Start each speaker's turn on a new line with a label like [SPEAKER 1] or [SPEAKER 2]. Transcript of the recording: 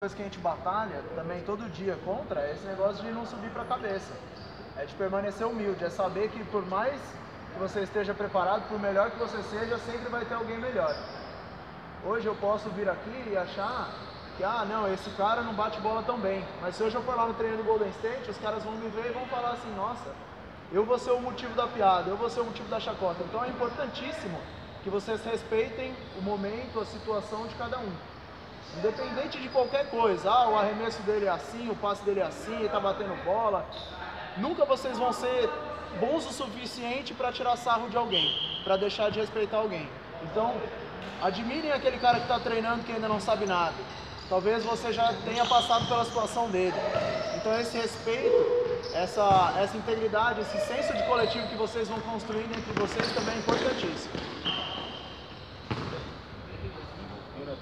[SPEAKER 1] coisa que a gente batalha também todo dia contra é esse negócio de não subir para a cabeça. É de permanecer humilde, é saber que por mais que você esteja preparado, por melhor que você seja, sempre vai ter alguém melhor. Hoje eu posso vir aqui e achar que, ah, não, esse cara não bate bola tão bem. Mas se hoje eu for lá no treino do Golden State, os caras vão me ver e vão falar assim, nossa, eu vou ser o motivo da piada, eu vou ser o motivo da chacota. Então é importantíssimo que vocês respeitem o momento, a situação de cada um. Independente de qualquer coisa, ah, o arremesso dele é assim, o passe dele é assim, tá batendo bola. Nunca vocês vão ser bons o suficiente para tirar sarro de alguém, para deixar de respeitar alguém. Então, admirem aquele cara que está treinando que ainda não sabe nada. Talvez você já tenha passado pela situação dele. Então, esse respeito, essa, essa integridade, esse senso de coletivo que vocês vão construindo entre vocês também é importantíssimo.